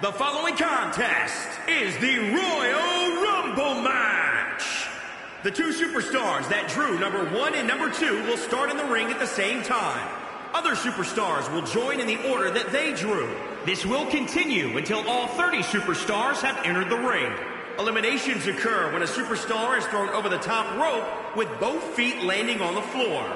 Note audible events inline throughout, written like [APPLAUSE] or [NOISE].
The following contest is the Royal Rumble match. The two superstars that drew number one and number two will start in the ring at the same time. Other superstars will join in the order that they drew. This will continue until all 30 superstars have entered the ring. Eliminations occur when a superstar is thrown over the top rope with both feet landing on the floor.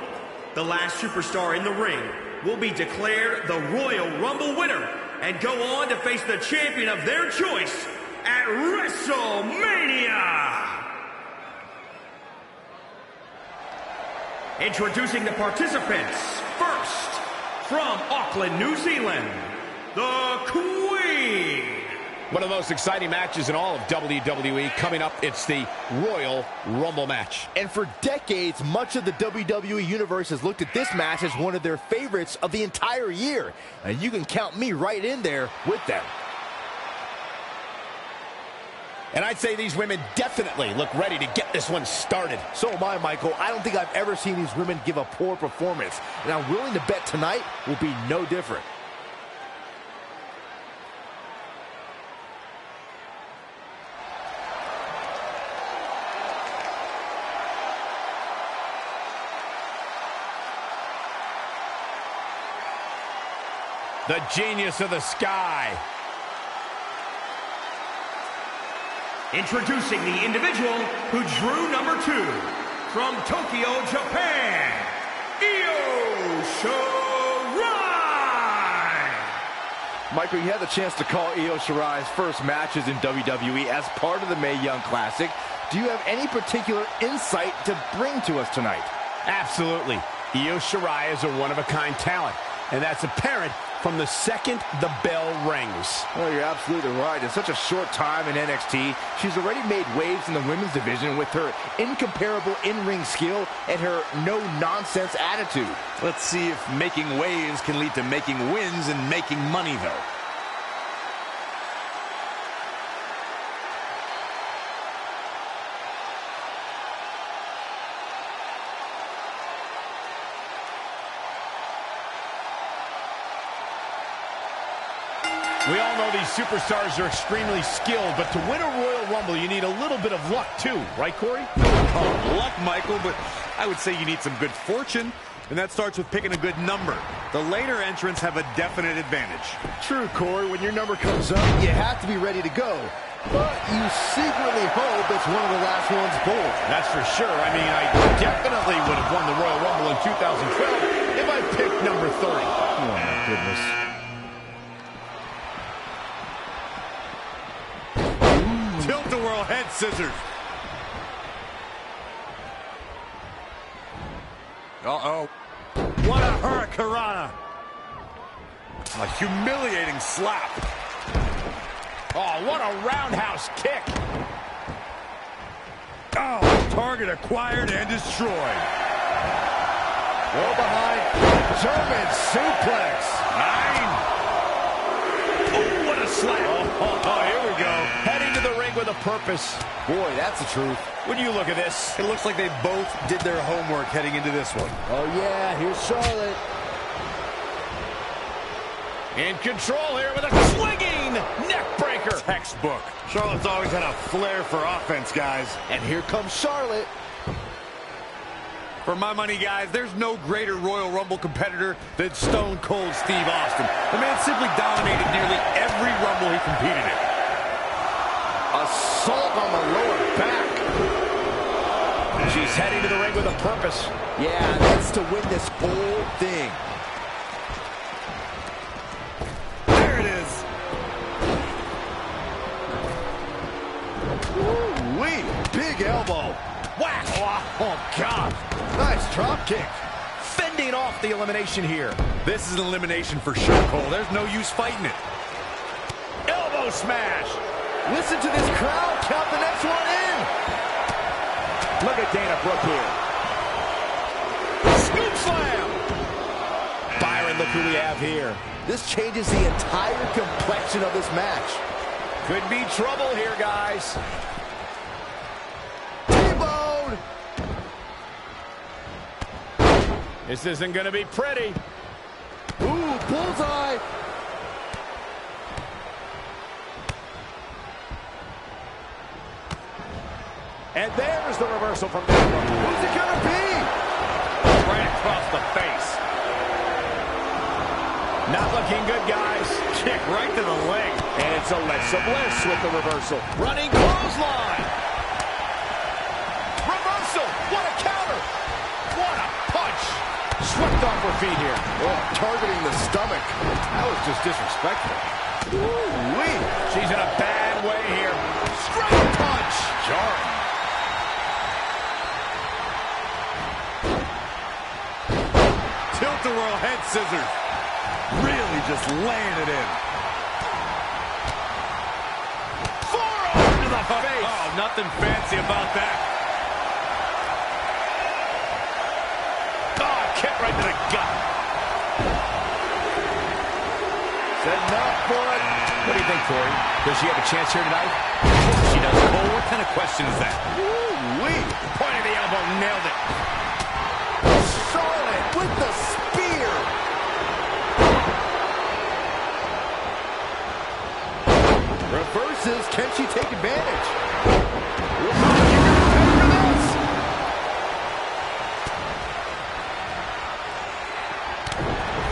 The last superstar in the ring will be declared the Royal Rumble winner and go on to face the champion of their choice at WrestleMania. Introducing the participants. First, from Auckland, New Zealand, the Queen. One of the most exciting matches in all of WWE coming up. It's the Royal Rumble match. And for decades, much of the WWE Universe has looked at this match as one of their favorites of the entire year. And you can count me right in there with them. And I'd say these women definitely look ready to get this one started. So am I, Michael. I don't think I've ever seen these women give a poor performance. And I'm willing to bet tonight will be no different. The genius of the sky. Introducing the individual who drew number two from Tokyo, Japan, Io Shirai. Michael, you had the chance to call Io Shirai's first matches in WWE as part of the Mae Young Classic. Do you have any particular insight to bring to us tonight? Absolutely. Io Shirai is a one-of-a-kind talent, and that's apparent from the second the bell rings. Well, you're absolutely right. In such a short time in NXT, she's already made waves in the women's division with her incomparable in-ring skill and her no-nonsense attitude. Let's see if making waves can lead to making wins and making money, though. We all know these superstars are extremely skilled, but to win a Royal Rumble, you need a little bit of luck, too. Right, Corey? Oh, luck, Michael, but I would say you need some good fortune, and that starts with picking a good number. The later entrants have a definite advantage. True, Corey. When your number comes up, you have to be ready to go. But you secretly hope it's one of the last ones pulled. That's for sure. I mean, I definitely would have won the Royal Rumble in 2012 if I picked number 30. Oh, my goodness. Head scissors. Uh-oh. What a hurricanrana. A humiliating slap. Oh, what a roundhouse kick. Oh, target acquired and destroyed. Well behind. German suplex. Nine. Oh, what a slap. Oh, oh, oh, here we go. Heading to the ring with a purpose. Boy, that's the truth. When you look at this, It looks like they both did their homework heading into this one. Oh, yeah. Here's Charlotte. in control here with a swinging neck breaker. Textbook. Charlotte's always had a flair for offense, guys. And here comes Charlotte. For my money, guys, there's no greater Royal Rumble competitor than Stone Cold Steve Austin. The man simply dominated nearly every Rumble he competed in. Assault on the lower back. She's heading to the ring with a purpose. Yeah, that's to win this whole thing. There it is. Wee, big elbow. Whack! Oh, oh, God. Nice drop kick. Fending off the elimination here. This is an elimination for sure, Cole. There's no use fighting it. Elbow smash. Listen to this crowd count the next one in. Look at Dana Brooke here. Scoop slam. Byron, look who we have here. This changes the entire complexion of this match. Could be trouble here, guys. T-bone. This isn't going to be pretty. Ooh, bullseye. And there's the reversal from. Who's it gonna be? Right across the face. Not looking good, guys. Kick right to the leg. And it's Alexa Bliss with the reversal. Running clothesline. Reversal. What a counter. What a punch. Swept off her feet here. Oh, targeting the stomach. That was just disrespectful. Ooh-wee. She's in a bad way here. Straight punch. Jarring. Tilt-a-whirl head scissors. Really just laying it in. Forearm to the [LAUGHS] oh, face. Oh, nothing fancy about that. Oh, kick right to the gut. Setting up for it. What do you think, Corey? Does she have a chance here tonight? She does. Cole, what kind of question is that? Ooh-wee. Point of the elbow, nailed it. Charlotte with the spear. Reverses. Can she take advantage? Looks like you're gonna pay for this.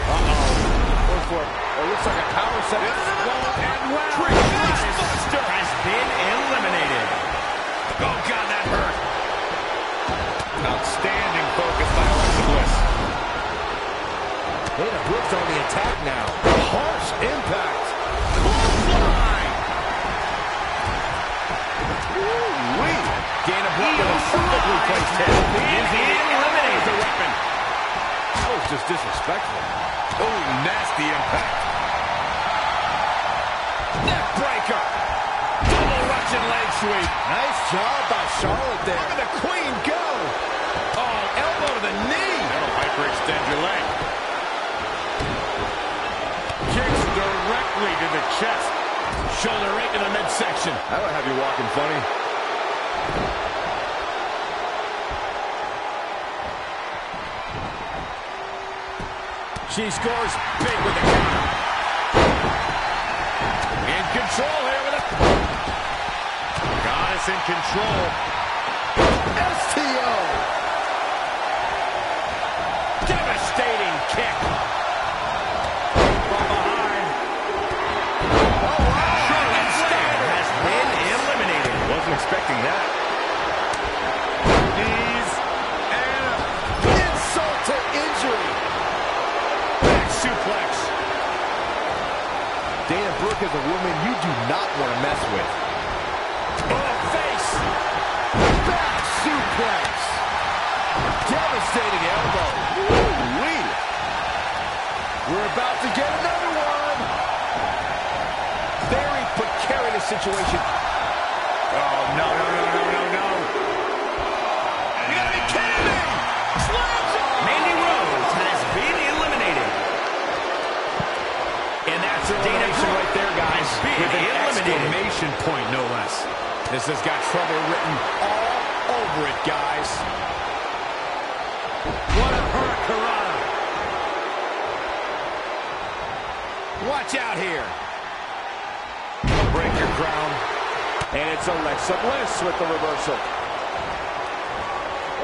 Uh-oh. Going for it. Oh, looks like a power set. And well, Trick Buster has been eliminated. Oh, God, that hurt. Outstanding focus by Alexa Bliss. Dana Brooke's on the attack now. Harsh impact. Ooh-wee. Dana Brooke with a perfectly placed hit. The elbow as a weapon. That was just disrespectful. Oh, nasty impact. Neck breaker. Double Russian leg sweep. Nice job by Charlotte there. Look at the queen go. Oh, elbow to the knee. That'll hyperextend your leg. Kicks directly to the chest. Shoulder right to the midsection. That'll have you walking funny. She scores big with the counter. In control here with a... Goddess in control. STO. Devastating kick. Expecting that. Knees and Insult to injury. Back suplex. Dana Brooke is a woman you do not want to mess with. Oh, face. Back suplex. Devastating elbow. Woo-wee. We're about to get another one. Very precarious situation. No, no, no, no, no, no. You gotta be kidding me. Slams on. Mandy Rose has been eliminated. And that's Dana Elimination right there, guys. With an exclamation point, no less. This has got trouble written all over it, guys. What a hurricanrana. Watch out here. Break your crown. And it's Alexa Bliss with the reversal.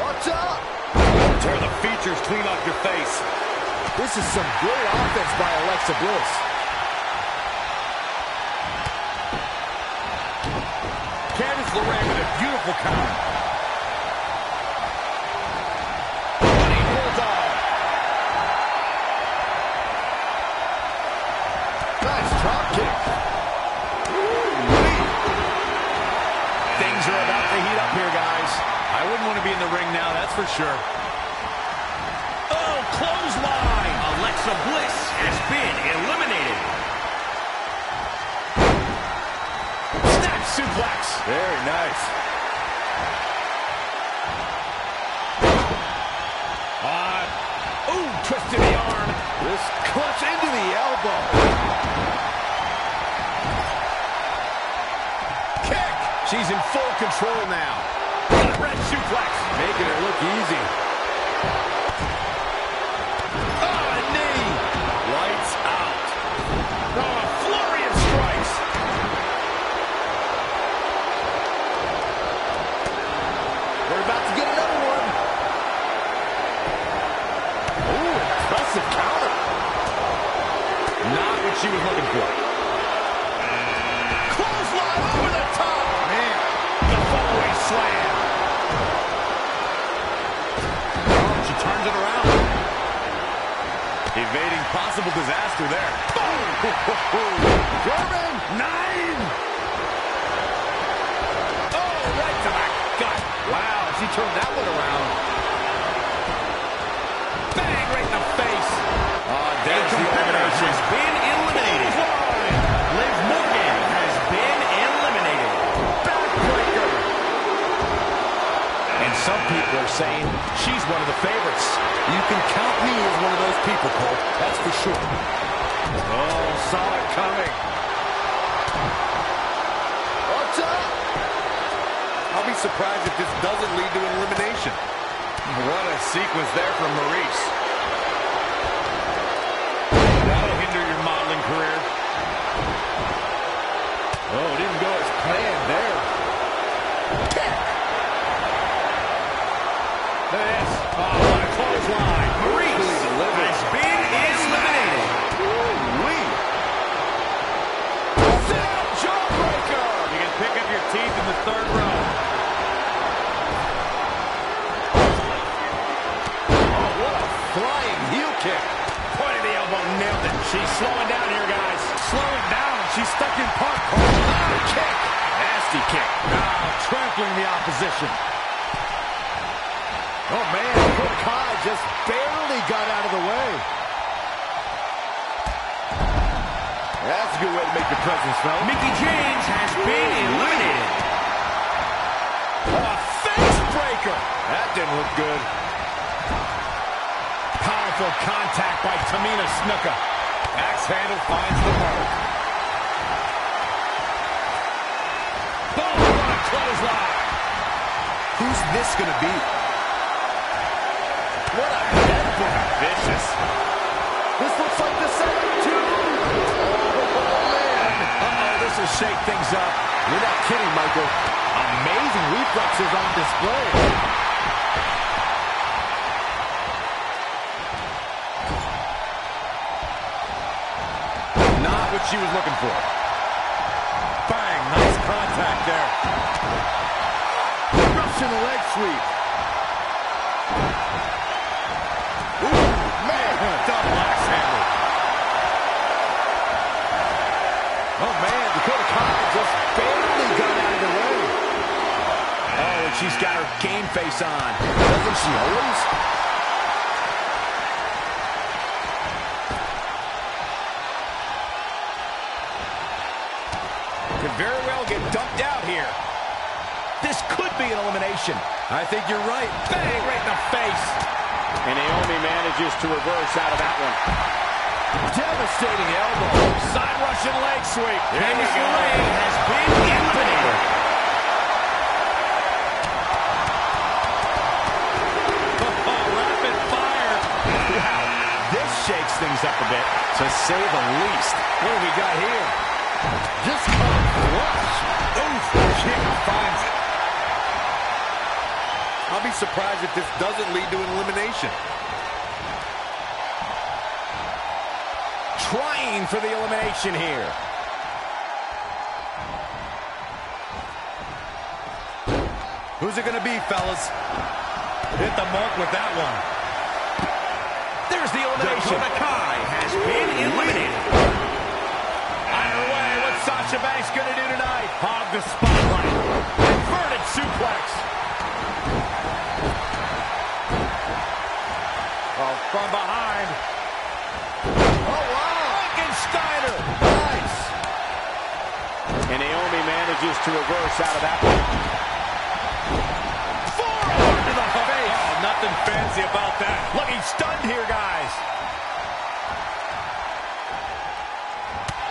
Watch out. Tear the features clean off your face. This is some great offense by Alexa Bliss. Candice LeRae with a beautiful counter. Wouldn't want to be in the ring now, that's for sure. Oh, clothesline. Alexa Bliss has been eliminated. Snap suplex. Very nice. Uh, ooh, twist to the arm. This clutch into the elbow. Kick. She's in full control now. Red suplex. Making it look easy. Oh, a knee. Lights out. Oh, a flurry of strikes. We're about to get another one. Ooh, impressive counter. Not what she was looking for. Possible disaster there. [LAUGHS] German! Nine! Oh, right to the gut. Wow, she turned that one around. Bang, right in the face. Oh, there's the elimination. has been eliminated. Some people are saying she's one of the favorites. You can count me as one of those people, Cole. That's for sure. Oh, saw it coming. What's up? I'll be surprised if this doesn't lead to an elimination. What a sequence there from Maurice. Slowing down here, guys. Slowing down. She's stuck in park, Cole. Ah, kick. Nasty kick. Now trampling the opposition. Oh, man, Dakota Kai just barely got out of the way. That's a good way to make your presence felt. Mickie James has been eliminated. A face breaker. That didn't look good. Powerful contact by Tamina Snuka. Axe handle finds the mark. Boom, oh, what a clothesline. Who's this going to be? What a headbutt. Vicious. This looks like the setup, too. Oh, man. This will shake things up. You're not kidding, Michael. Amazing reflexes on display. She was looking for. Bang, nice contact there. Russian leg sweep. Ooh, man. Double axe handle. Oh, man, Dakota Kai just barely got out of the way. Oh, and she's got her game face on. Doesn't she always? Be an elimination. I think you're right. Bang, right in the face. And Naomi manages to reverse out of that one. Devastating elbow. Side Russian leg sweep. There we Candice go. Has been eliminated. [LAUGHS] Oh, rapid fire. Wow, this shakes things up a bit, to say the least. What do we got here? Just caught flush. Oof, kick finds it. Be surprised if this doesn't lead to an elimination. Trying for the elimination here. Who's it going to be, fellas? Hit the mark with that one. There's the elimination. Dakota Kai has been eliminated. Either way, what's Sasha Banks going to do tonight? Hog the spotlight. Inverted suplex. From behind. Oh, wow. Frankensteiner. Nice. And Naomi manages to reverse out of that one. Forearm to the face. Oh, nothing fancy about that. Looking stunned here, guys.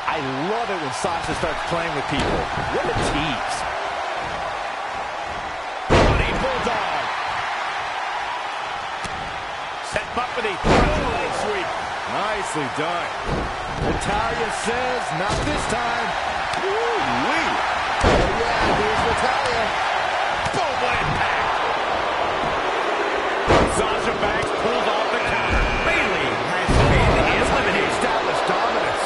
I love it when Sasha starts playing with people. What a tease. Set up for the leg sweep. Nicely done. Natalya says, not this time. Woo-wee. Oh, yeah, here's Natalya. Boom, what impact. Sasha Banks pulls off the counter. Bayley has been that's how you eliminated. establish dominance.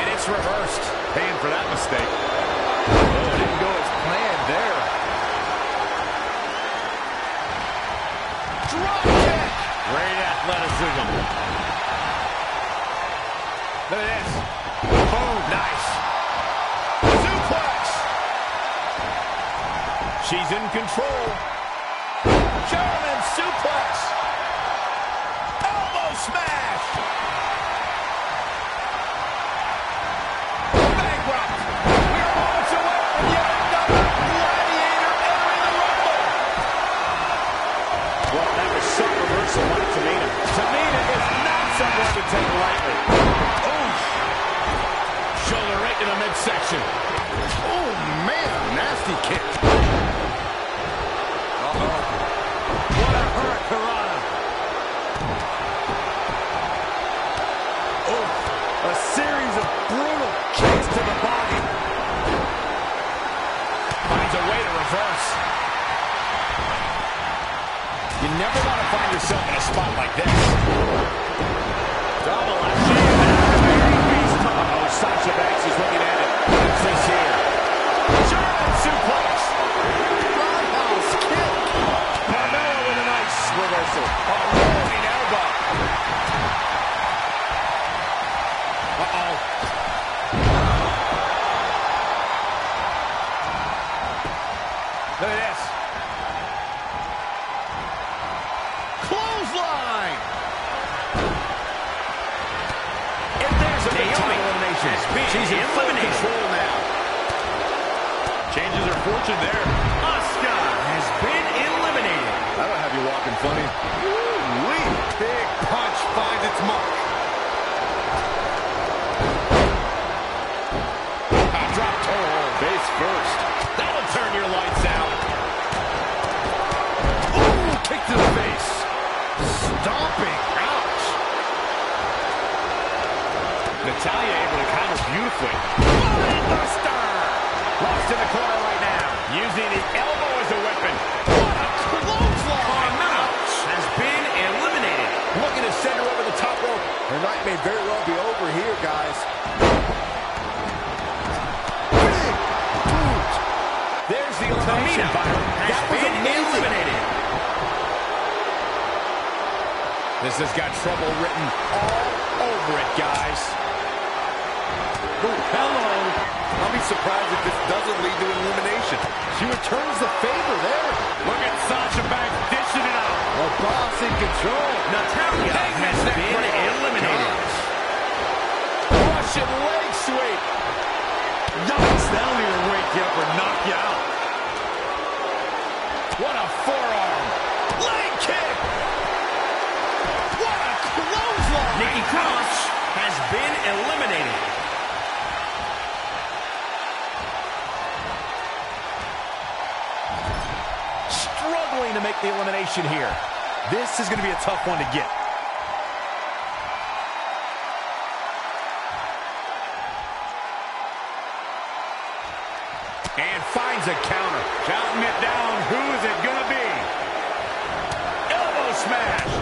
And it's reversed. Paying for that mistake. Oh, didn't go as planned there. rocket! Great athleticism. Look at this. Boom, nice. Suplex! She's in control. German suplex! Oh, man, nasty kick. oh What a. Oh, a series of brutal kicks to the body. Finds a way to reverse. You never want to find yourself in a spot like this. Double left hand. Oh, Sasha Banks is looking at the elimination here. This is going to be a tough one to get. And finds a counter. counting it down. Who is it going to be? Elbow smash.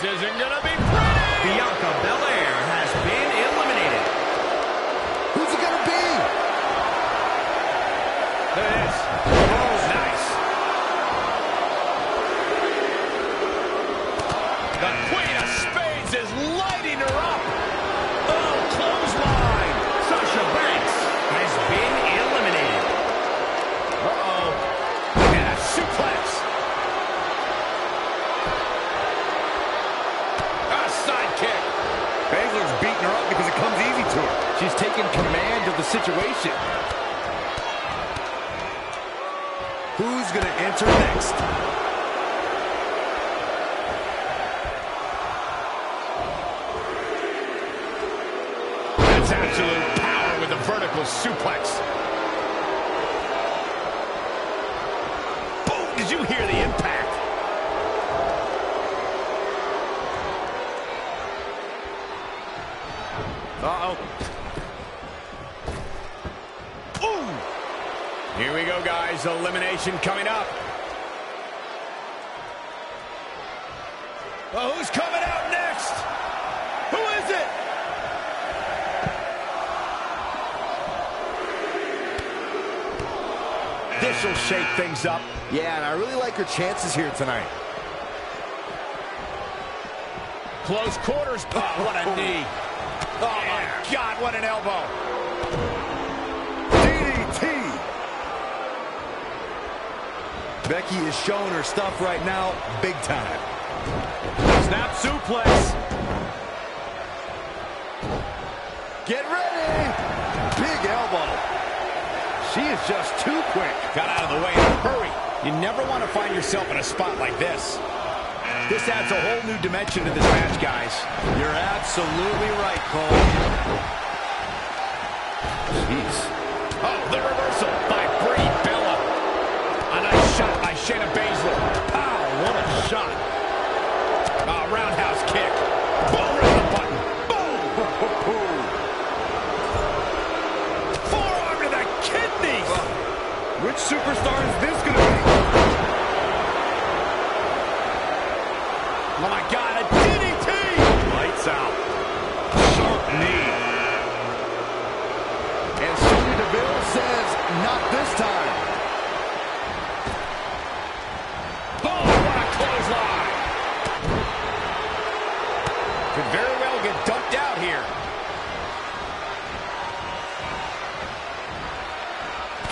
This isn't going to be pretty. Bianca Belair. situation. Who's going to enter next? That's absolute power with a vertical suplex. Here we go, guys. Elimination coming up. Well, who's coming out next? Who is it? This will shake things up. Yeah, and I really like her chances here tonight. Close quarters. Oh, what a [LAUGHS] knee. Oh, my God, what an elbow. Becky is showing her stuff right now, big time. Snap suplex. Get ready! Big elbow. She is just too quick. Got out of the way in a hurry. You never want to find yourself in a spot like this. This adds a whole new dimension to this match, guys. You're absolutely right, Cole. Jeez. Oh, the reversal Shayna Baszler. Pow, what a shot. Oh, roundhouse kick. Right on the button. Boom. [LAUGHS] Forearm to the kidneys. Which superstar is this going to be? Oh, my God, a DDT. Lights out. Sharp knee. And Sonya Deville says, not this time. Oh, what a clothesline. Could very well get dumped out here.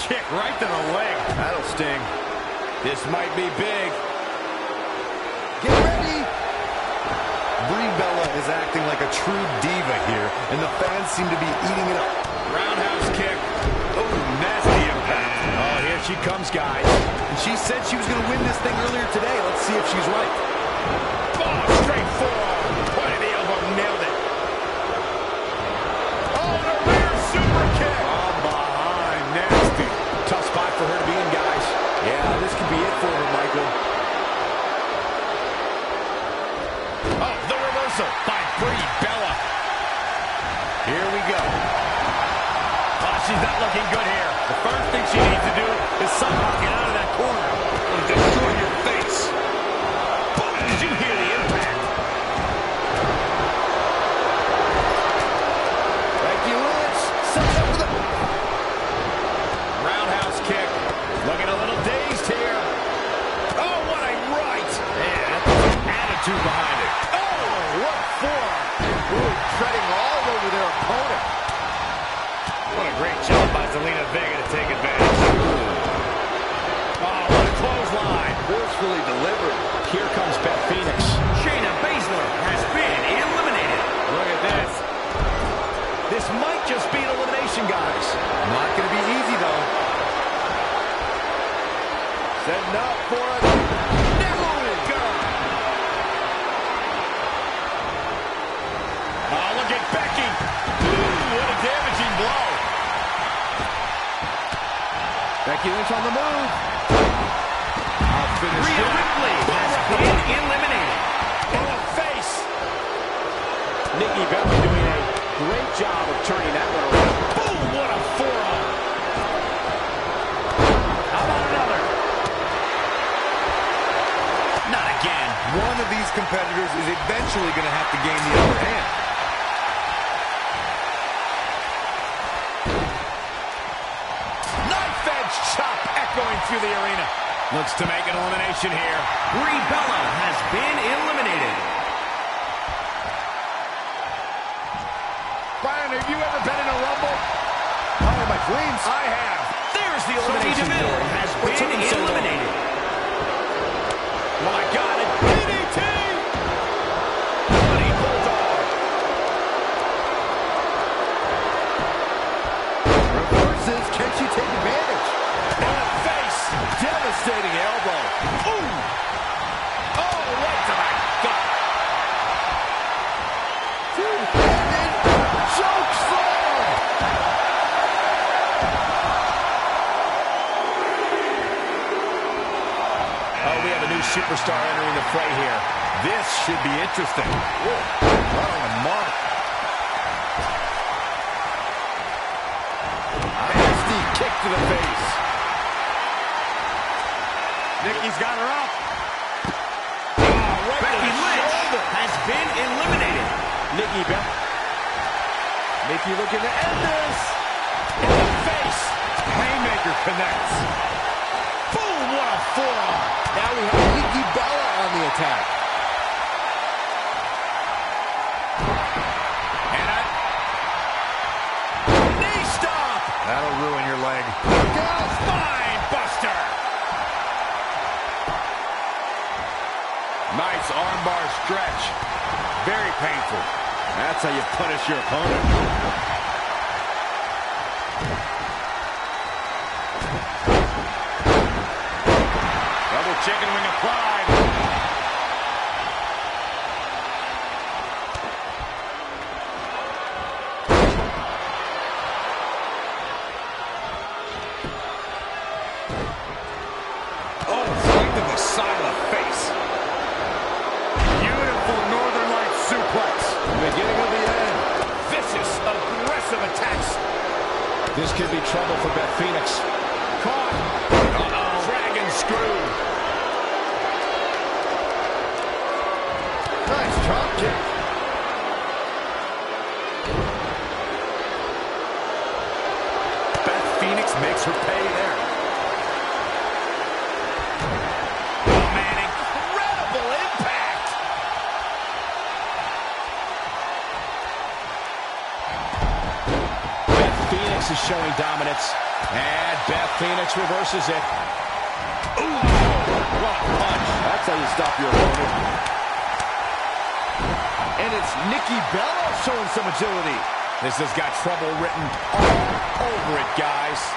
Kick right to the leg. That'll sting. This might be big. Get ready! Brie Bella is acting like a true diva here, and the fans seem to be eating it up. Roundhouse kick. Oh, nasty impact. Oh, here she comes, guys. And she said she was going to win this thing earlier today. Let's see if she's right. Oh, straight forearm. She's not looking good here. The first thing she needs to do is somehow get out of that corner. Up for it. Oh, ah, look at Becky. Ooh, what a damaging blow. Becky Lynch on the move. I'll finish Rhea it. Ripley has been eliminated. In the face. Nikki Bella doing a great job of turning that one One of these competitors is eventually going to have to gain the upper hand. Knife edge chop echoing through the arena. Looks to make an elimination here. Brie Bella has been eliminated. Byron, have you ever been in a Rumble? Oh, my dreams. I have. There's the Sonya elimination Deville has been eliminated. Devastating elbow. Ooh. Oh, right to the gut. Two-handed choke. Oh, we have a new superstar entering the fray here. This should be interesting. On the mark. Nasty kick to the face. Nikki's got her up. Oh, right Becky Lynch shoulder. has been eliminated. Nikki Bell Nikki looking to end this. in the face. Haymaker connects. what a forearm. Now we have Nikki Bella on the attack. And a knee stop. That'll ruin your leg. Armbar stretch. Very painful. That's how you punish your opponent. Double chicken wing applied. Showing some agility. This has got trouble written all over it, guys.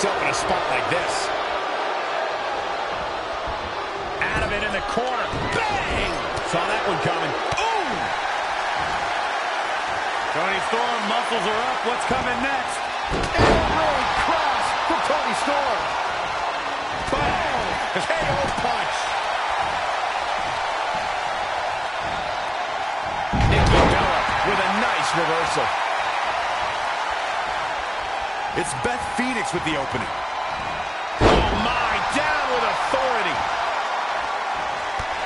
Yourself in a spot like this. Out of it in the corner. Bang! Saw that one coming. Ooh! Toni Storm, muscles are up. What's coming next? Elbow cross from Toni Storm. Bang! KO punch. Nikki with a nice reversal. It's Beth Phoenix with the opening. Oh my, down with authority.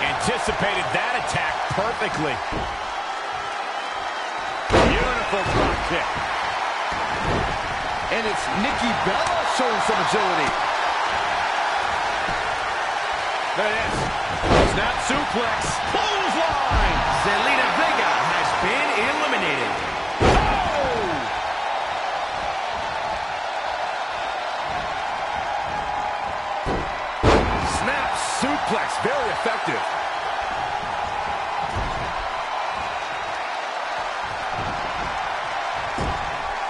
Anticipated that attack perfectly. Beautiful drop kick. And it's Nikki Bella showing some agility. There it is. Snap suplex. Clothesline. Zelina Vega has been eliminated. Suplex, very effective.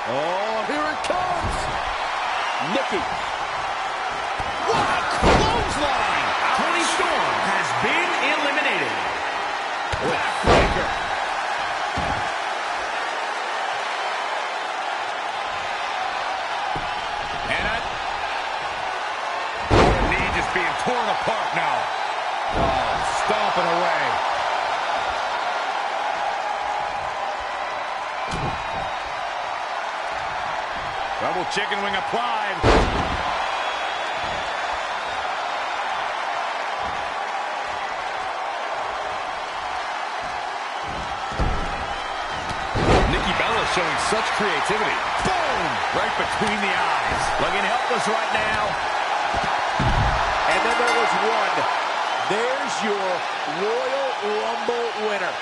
Oh, here it comes. Nikki. Chicken wing applied. Nikki Bella showing such creativity. Boom! Right between the eyes. Looking helpless right now. And then there was one. There's your Royal Rumble winner.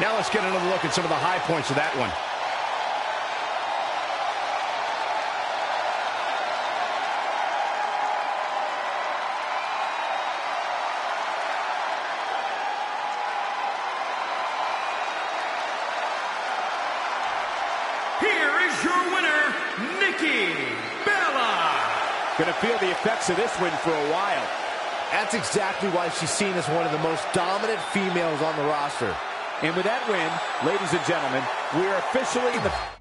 Now let's get another look at some of the high points of that one. Of this win for a while. That's exactly why she's seen as one of the most dominant females on the roster. And with that win, ladies and gentlemen, we are officially in the...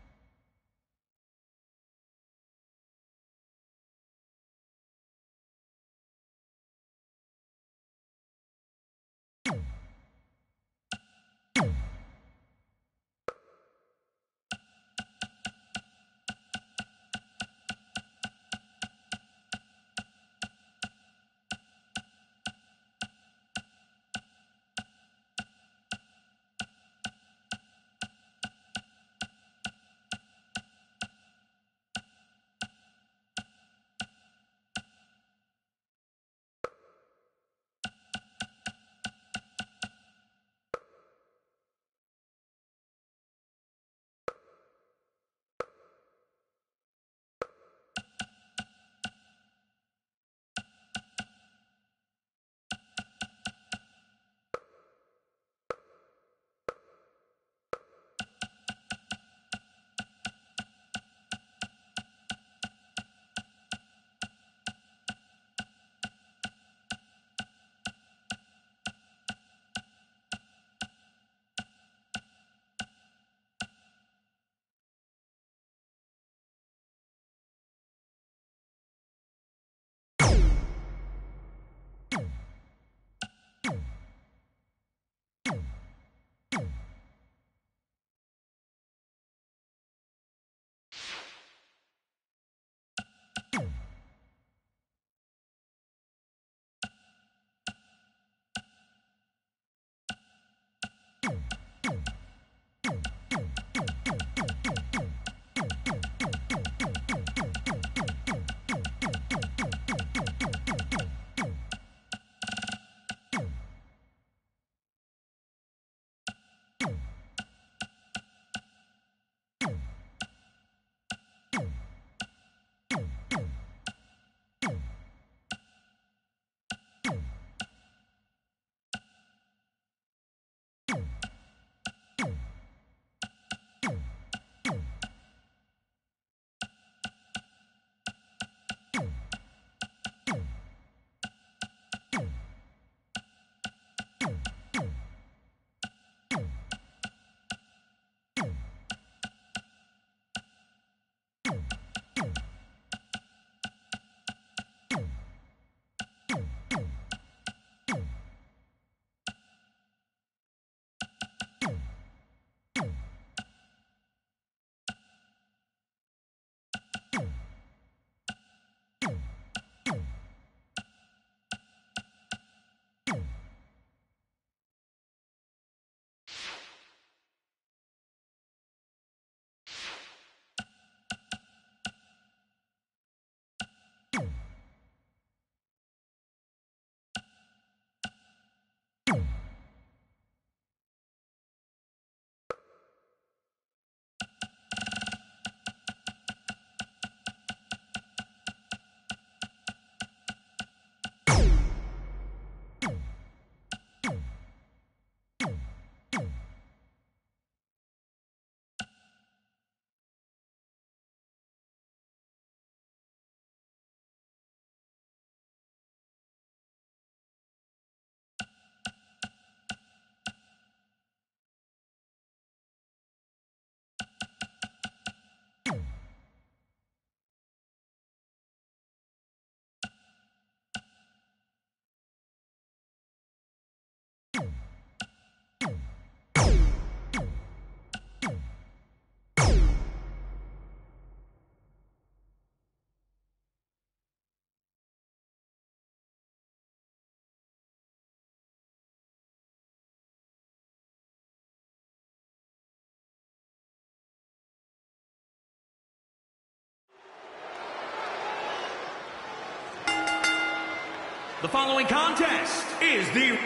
The following contest is the...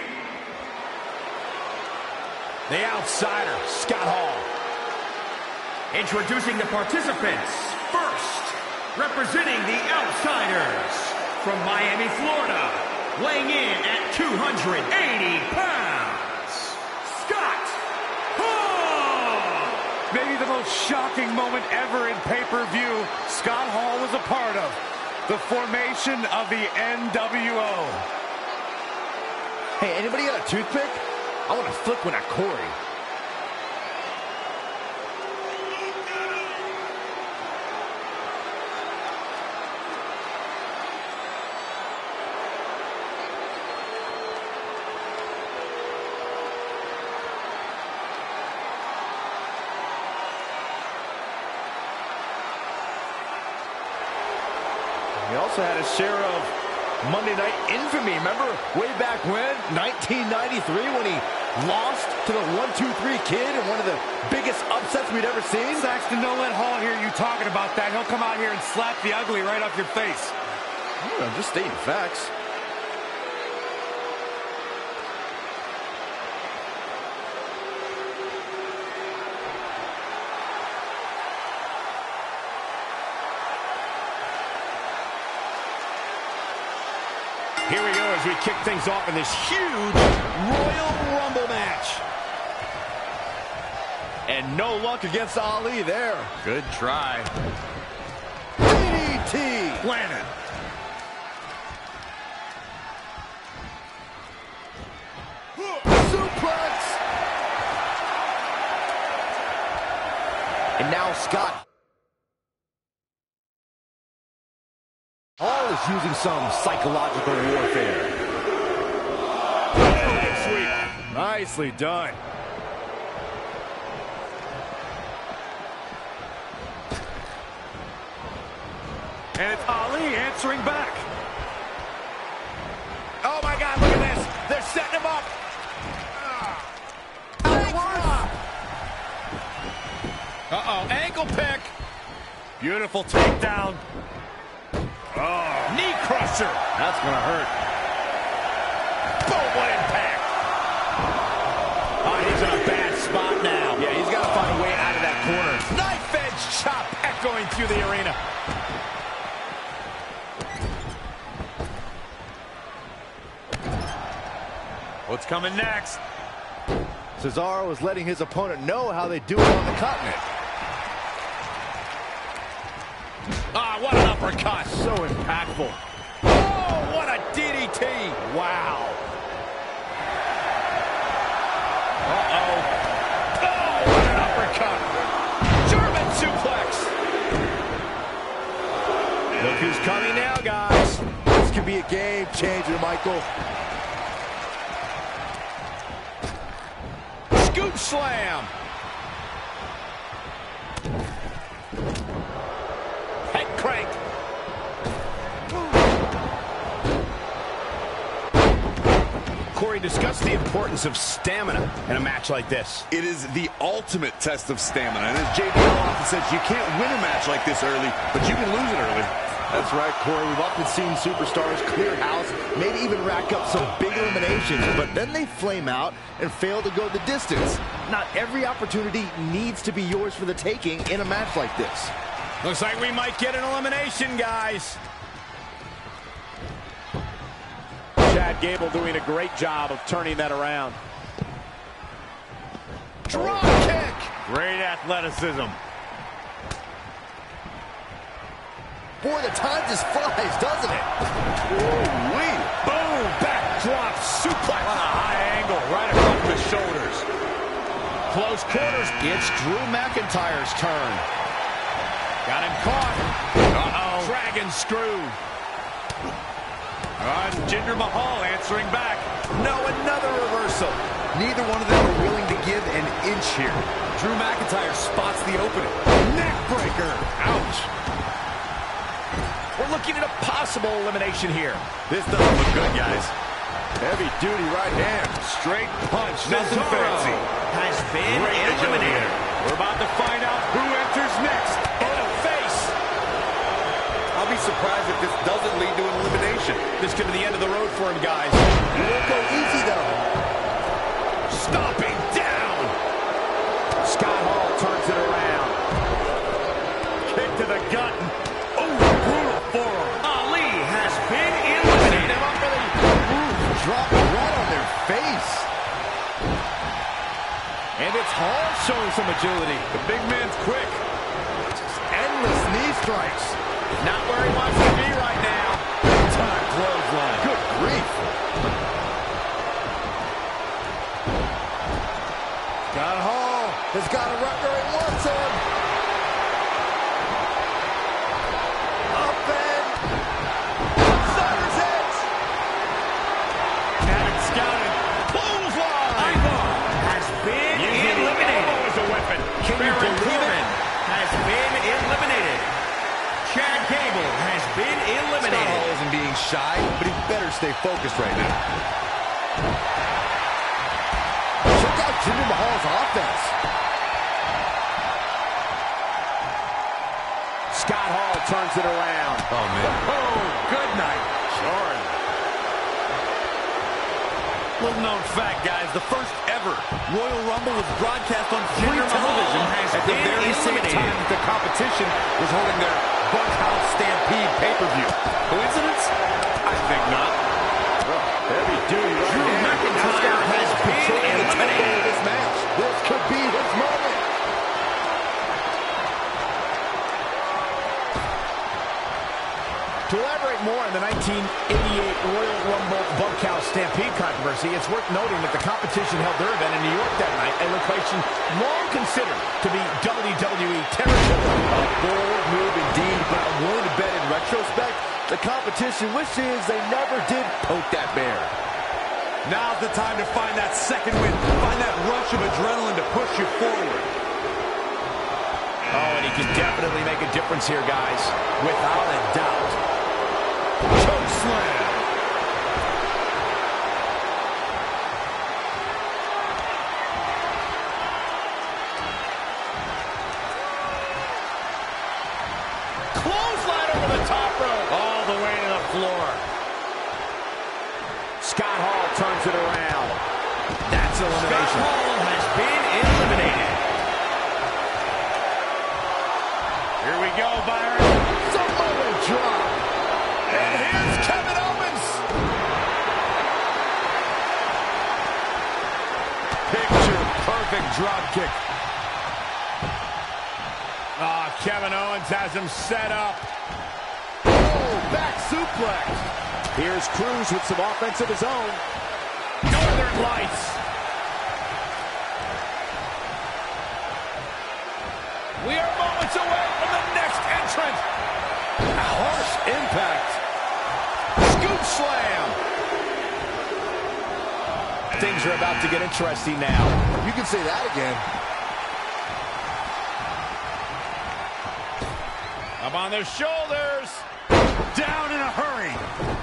The outsider, Scott Hall. Introducing the participants. First, representing the Outsiders from Miami, Florida, weighing in at 280 pounds, Scott Hall! Maybe the most shocking moment ever in pay-per-view Scott Hall was a part of. The formation of the NWO. Hey, anybody got a toothpick? I want to flick one at Corey. He also had a share of Monday Night Infamy. Remember way back when, 1993, when he lost to the 1-2-3 Kid in one of the biggest upsets we'd ever seen? Saxton, don't let Hall hear you talking about that. He'll come out here and slap the ugly right off your face. I'm just stating facts. Here we go as we kick things off in this huge Royal Rumble match. And no luck against Ali there. Good try. DDT! Planet. Suplex! And now Scott. Some psychological warfare. Nicely done. And it's Ali answering back. Oh my God, look at this. They're setting him up. Ah. Uh-oh, ankle pick. Beautiful takedown. Oh, knee crusher. That's gonna hurt. Boom, what impact. Oh, he's in a bad spot now. Yeah, he's gotta find a way out of that corner. Knife edge chop echoing through the arena. What's coming next? Cesaro is letting his opponent know how they do it on the continent. Uppercut. So impactful. Oh, what a DDT. Wow. Uh-oh. Oh, what an uppercut. German suplex. Look who's coming now, guys. This could be a game changer, Michael. Scoop slam. Corey, discuss the importance of stamina in a match like this. It is the ultimate test of stamina. And as JBL often says, you can't win a match like this early, but you can lose it early. That's right, Corey. We've often seen superstars clear house, maybe even rack up some big eliminations, but then they flame out and fail to go the distance. Not every opportunity needs to be yours for the taking in a match like this. Looks like we might get an elimination, guys. Chad Gable doing a great job of turning that around. Drop kick. Great athleticism. Boy, the time just flies, doesn't it? Ooh-wee. Boom. Backdrop suplex. On a high angle, right across the shoulders. Close quarters. It's Drew McIntyre's turn. Got him caught. Uh-oh. Dragon screw. Uh, Jinder Mahal answering back. No, another reversal. Neither one of them are willing to give an inch here. Drew McIntyre spots the opening. Neckbreaker. Ouch. We're looking at a possible elimination here. This doesn't look good, guys. Heavy duty right hand. Straight punch, nothing fancy. Has been Great eliminated. We're about to find out who enters next. In the face. I'll be surprised if this doesn't lead to an elimination. This could be the end of the road for him, guys. It won't go easy, though. Stomping down. Scott Hall turns it around. Kick to the gut. Oh, brutal forearm. Ali has been eliminated. him up the... Drop right on their face. And it's Hall showing some agility. The big man's quick. Endless knee strikes. Not where he wants to be right now. Time clothesline. Good grief. Got a hole. He's got a record. It wants him. Shy, but he better stay focused right now. Check out Jinder Mahal's offense. Scott Hall turns it around. Oh, man. Oh, good night. Jordan. Little known fact, guys, the first ever Royal Rumble was broadcast on free television has at the very same time that the competition was holding their Bunkhouse Stampede pay-per-view. Coincidence? I think not. Heavy duty right Drew. McIntyre has been eliminated. this match. To elaborate more on the 1988 Royal Rumble Bunkhouse Stampede controversy, it's worth noting that the competition held their event in New York that night, a location long considered to be WWE territory. A bold move indeed, but I'm willing to bet in retrospect, the competition wishes they never did poke that bear. Now's the time to find that second win. Find that rush of adrenaline to push you forward. Oh, and he can definitely make a difference here, guys. Without a doubt. Choke slam. Offense of his own. Northern Lights. We are moments away from the next entrant. Harsh impact. Scoop slam. Things are about to get interesting now. You can say that again. Up on their shoulders. Down in a hurry.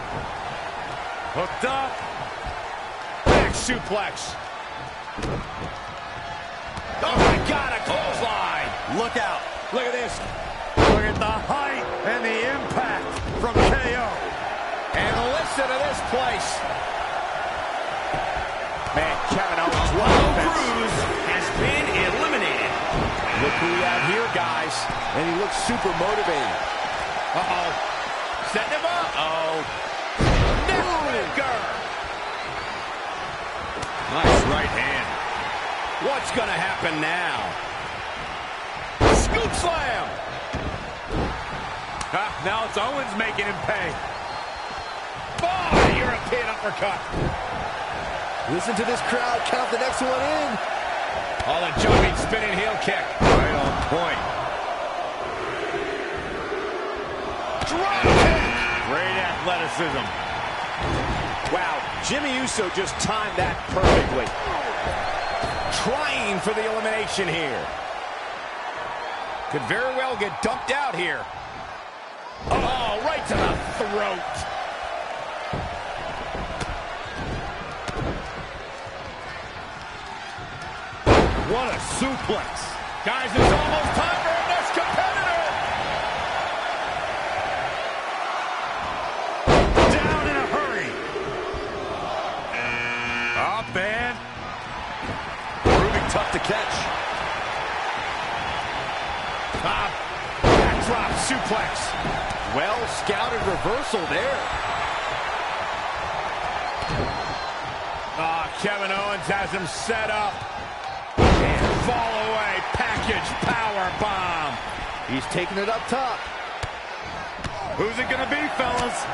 Hooked up. Big suplex. Oh my God, a clothesline. Look out. Look at this. Look at the height and the impact from KO. And listen to this place. Man, Kevin Owens, what offense. Has been eliminated. Look who we have here, guys. And he looks super motivated. Uh-oh. Setting him up. Oh. Nice right hand. What's going to happen now? Scoop slam. Ah, now it's Owens making him pay. Oh, European uppercut. Listen to this crowd count the next one in. Oh, the jumping spinning heel kick. Right on point. Drop. Great athleticism. Wow, Jimmy Uso just timed that perfectly. Trying for the elimination here. Could very well get dumped out here. Oh, right to the throat. What a suplex. Guys, it's almost time tough to catch. Top backdrop suplex. Well scouted reversal there. Ah, Kevin Owens has him set up. And fall away. Package power bomb. He's taking it up top. Who's it going to be, fellas?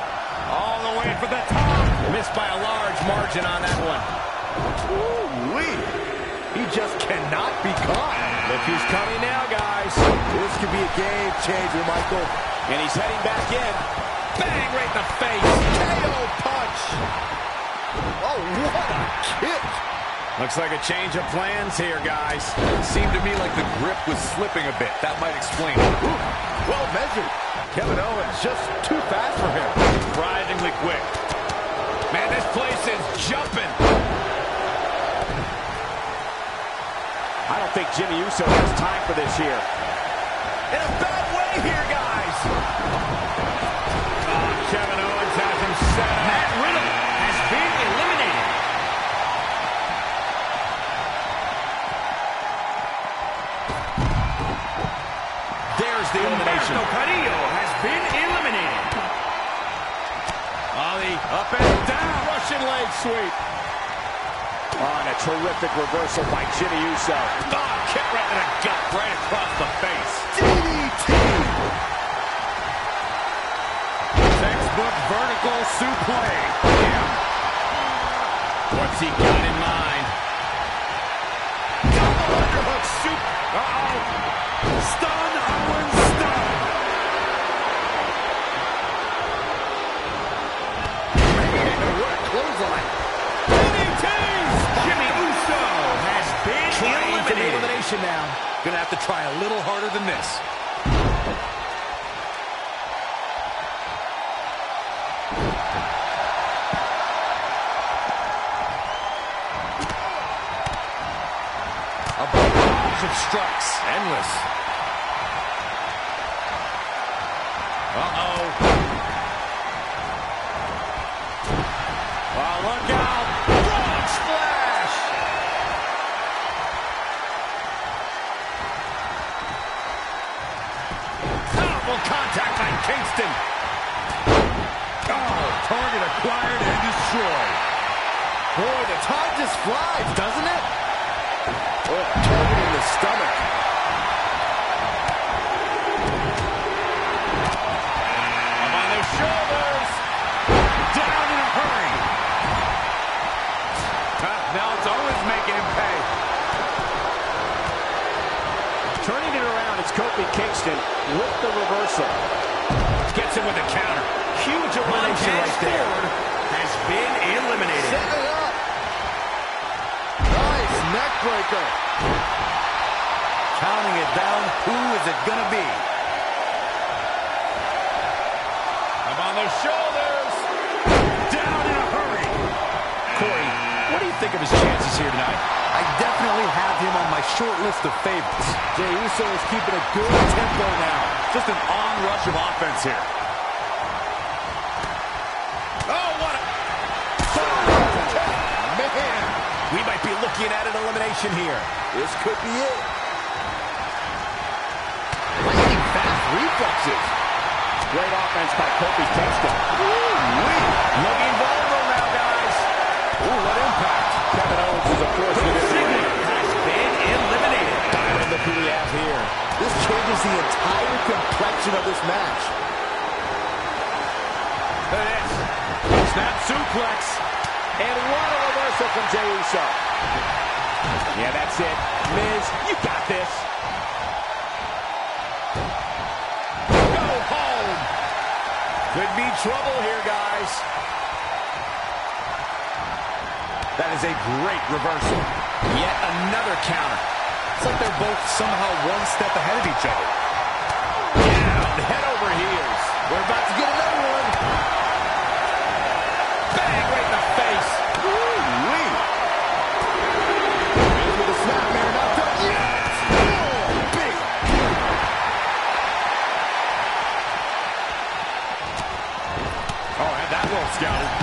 All the way for the top. Missed by a large margin on that one. Ooh-wee. He just cannot be caught. Look he's coming now, guys, this could be a game changer, Michael. And he's heading back in. Bang, right in the face. KO punch. Oh, what a kick. Looks like a change of plans here, guys. It seemed to me like the grip was slipping a bit. That might explain it. Ooh, well measured. Kevin Owens just too fast for him. Surprisingly quick. Man, this place is jumping. Don't think Jimmy Uso has time for this here. In a bad way here, guys. Oh, Kevin Owens has him set up. Matt Riddle has been eliminated. There's the elimination. Humberto Carrillo has been eliminated. On the up and down Russian leg sweep. A terrific reversal by Jimmy Uso. Oh, kick right in the gut, right across the face. DDT! Textbook vertical suplex. Yeah. What's he got in mind? Double underhook soup. Uh-oh. Stun Owens stun. Man, what a clothesline. Elimination now. Gonna have to try a little harder than this. A barrage of strikes. Endless. Contact by Kingston. Oh, target acquired and destroyed. Boy, the time just flies, doesn't it? Oh, target in the stomach. Kofi Kingston with the reversal. Gets him with a counter. Huge elimination right there. Has been eliminated. Setting it up. Nice neck breaker. Counting it down. Who is it gonna be? Up on the shoulders. Down in a hurry. Corey, what do you think of his chances here tonight? I definitely have him on my short list of favorites. Jey Uso is keeping a good tempo now. Just an onrush of offense here. Oh, what a... Man, We might be looking at an elimination here. this could be it. Lightning fast reflexes. Great offense by Kofi Kingston. Ooh, Looking vulnerable now, guys. Ooh, what impact. Kevin Owens is a force to be Ziggler has been eliminated. Who we have here. This changes the entire complexion of this match. Look at this. Snap suplex. And what a reversal from Jey Uso. Yeah, that's it. Miz, you got this. Go home. Could be trouble here, guys. That is a great reversal. Yet another counter. It's like they're both somehow one step ahead of each other. Down, head over heels. We're about to get another one. Bang right in the face. Woo-wee. Into the snap, man. Not done yet. Oh, big. Oh, had that well scouted.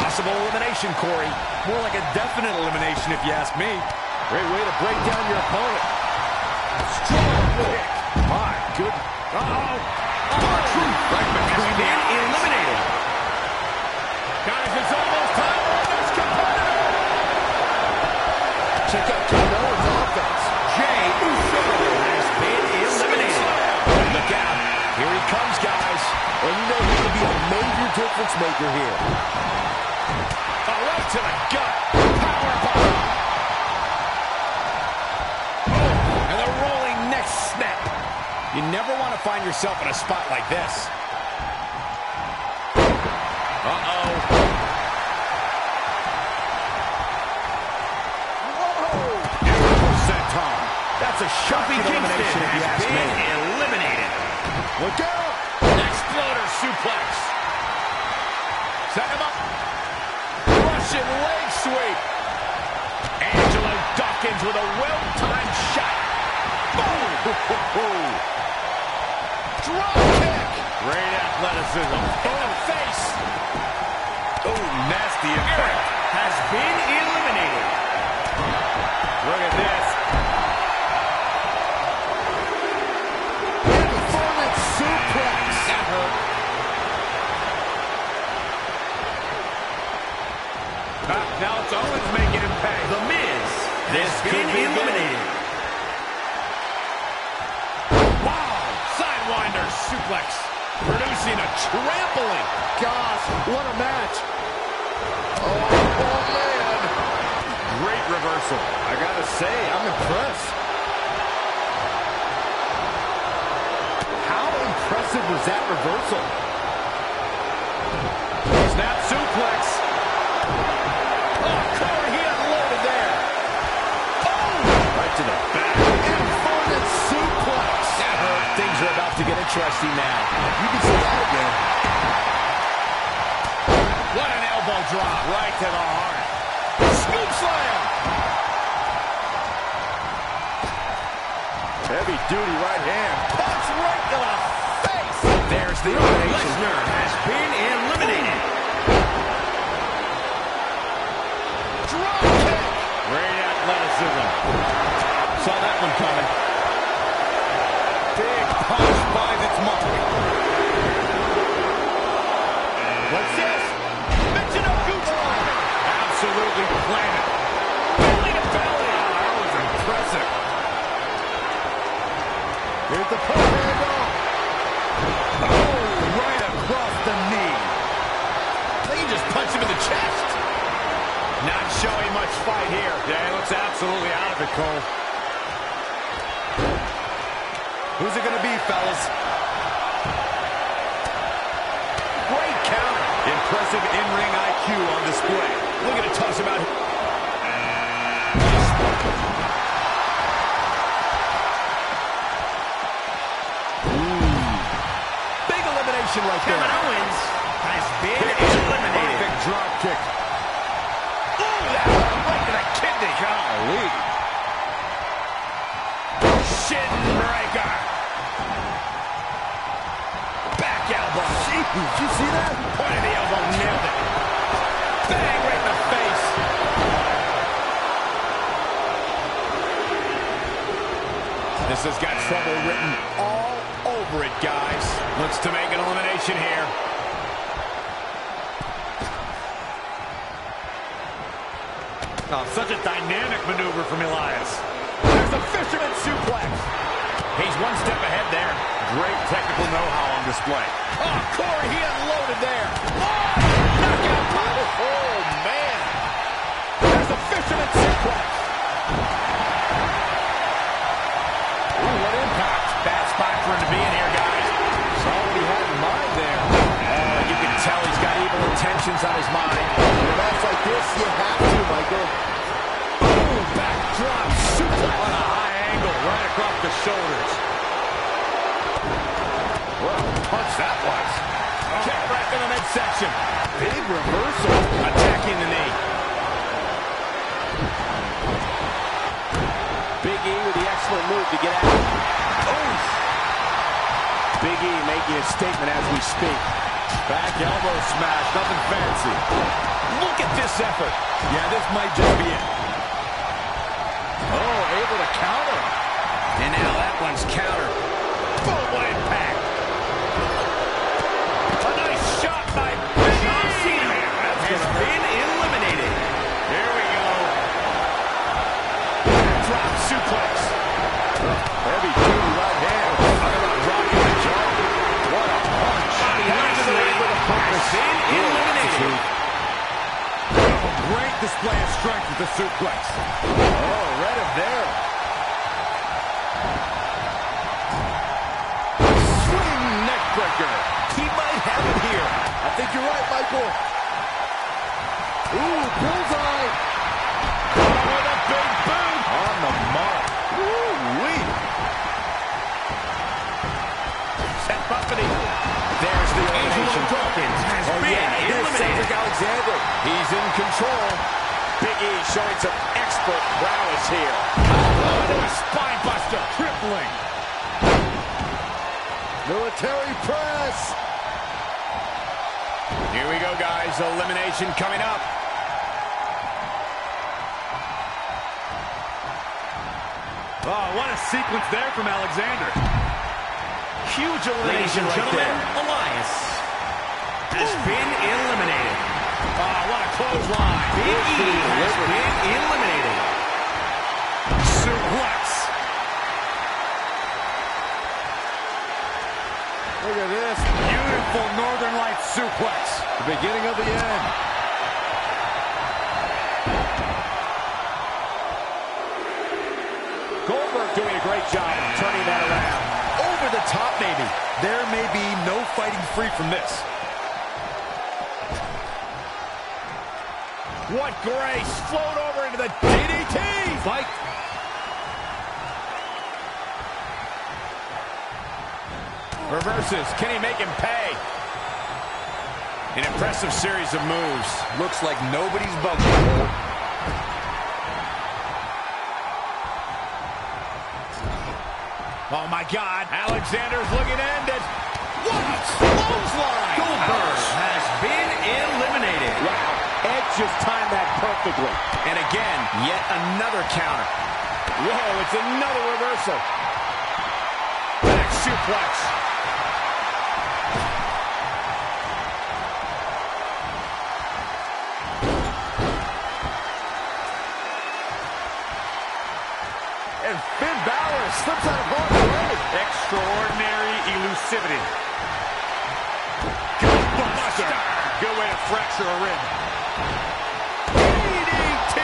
Possible elimination, Corey. More like a definite elimination, if you ask me. Great way to break down your opponent. Strong kick. My good. Uh-oh. R-Truth Right between been eliminated. Guys, it's almost time for next competitor. Check out Owens' offense. Jey Uso has been eliminated. Look out. Here he comes, guys. And you know he can be a major difference maker here. Oh, right to the gut. You never want to find yourself in a spot like this. Uh-oh. Whoa. Senton. That's a shocking elimination, Kingston if you has ask been me. eliminated. Look out! Exploder suplex. Set him up. Russian leg sweep. Angelo Dawkins Drop kick. Great athleticism. In the face. Oh, nasty impact. Has been eliminated. Look at this. Performance suplex. That hurt. Ah, now it's Owens making him pay. The Miz This has been be eliminated. Suplex. Producing a trampling. Gosh, what a match. Oh, oh man. Great reversal. I gotta say, I'm impressed. How impressive was that reversal? Snap suplex. Interesting now. You can see that again. What an elbow drop. Right to the heart. Scoop slam. Heavy duty right hand. Punch right to the face. There's the elimination. Lesnar has been eliminated. Absolutely out of it, Cole. Who's it going to be, fellas? Great counter. Impressive in-ring IQ on display. Look at it toss him out. Big elimination right Kevin there. Owens has been Perfect eliminated. drop kick. Golly. Shin breaker. Back elbow. Did you see that? Point of the elbow, nailed it. Bang right in the face. This has got trouble written all over it, guys. Looks to make an elimination here. Oh, such a dynamic maneuver from Elias. There's a fisherman suplex. He's one step ahead there. Great technical know-how on display. Oh, Corey, he unloaded there. Oh, knockout punch. Oh, man. There's a fisherman suplex. Ooh, what impact. Bad spot for him to be in here, guys. Saw what he had in mind there. Oh, you can tell he's got evil intentions on his mind. Shoulders. A punch that was. Kick right in the midsection. Big reversal. Attacking the knee. Big E with the excellent move to get out. Oof. Big E making a statement as we speak. Back elbow smash, nothing fancy. Look at this effort. Yeah, this might just be it. Oh, able to counter. And now that one's countered. Boom, what impact. A nice shot by Big John. Cena has been eliminated. Here we go. Drop suplex. Heavy duty right hand. Talk about rocking the jaw. What a punch. Bobby Lashley has been eliminated. Great display of strength with the suplex. Oh, read him there. Think you're right, Michael. Ooh, bullseye. With a big boot. On the mark. Woo-wee. Set Buffety. There's the Angelo elimination. Dawkins has Oh, been yeah, eliminated. Cedric Alexander. He's in control. Big E showing some expert prowess here. Oh, a spine buster. Crippling. Military press. Here we go, guys. Elimination coming up. Oh, what a sequence there from Alexander. Huge Ladies elimination and right gentlemen, there. Elias has been eliminated. Oh, what a clothesline. Big E has been eliminated. Suplex. Look at this. Beautiful Northern Lights suplex. The beginning of the end. Goldberg doing a great job of turning that around. Over the top, maybe. There may be no fighting free from this. What grace. Float over into the DDT. Fight. Reverses. Can he make him pay? An impressive series of moves. Looks like nobody's bugging. Oh, my God. Alexander's looking to end it. What a clothesline. Goldberg has been eliminated. Wow. Edge just timed that perfectly. And again, yet another counter. Whoa, it's another reversal. Back suplex. Slips out of harm's way. Extraordinary elusivity. Gutbuster. Good way to fracture a rib. DDT.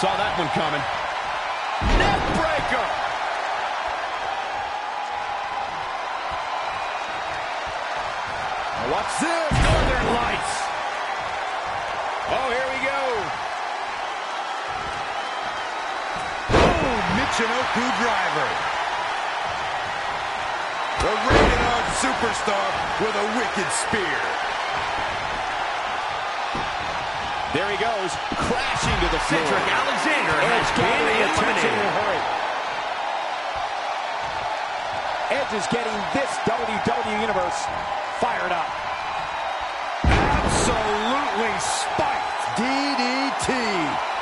Saw that one coming. Superstar with a wicked spear. There he goes, crashing to the floor. Cedric Alexander has Edge been gathering attention eliminated. hurry. Edge is getting this WWE Universe fired up. Absolutely spiked. DDT.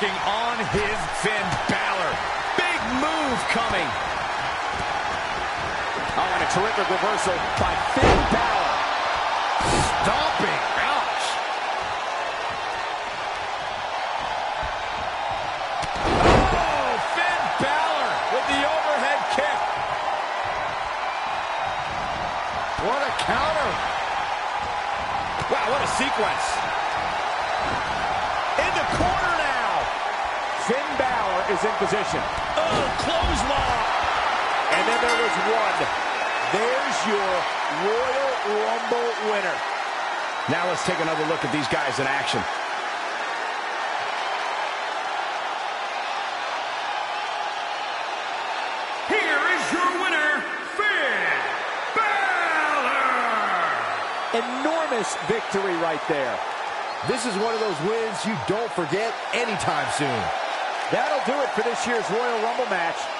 Balor looking on his Finn Balor. Big move coming. Oh, and a terrific reversal by Finn Balor. Stomping. Ouch. Oh, Finn Balor with the overhead kick. What a counter. Wow, what a sequence. In the corner now. Finn Balor is in position. Oh, close clothesline. And then there was one. There's your Royal Rumble winner. Now let's take another look at these guys in action. Here is your winner, Finn Balor. Enormous victory right there. This is one of those wins you don't forget anytime soon. That'll do it for this year's Royal Rumble match.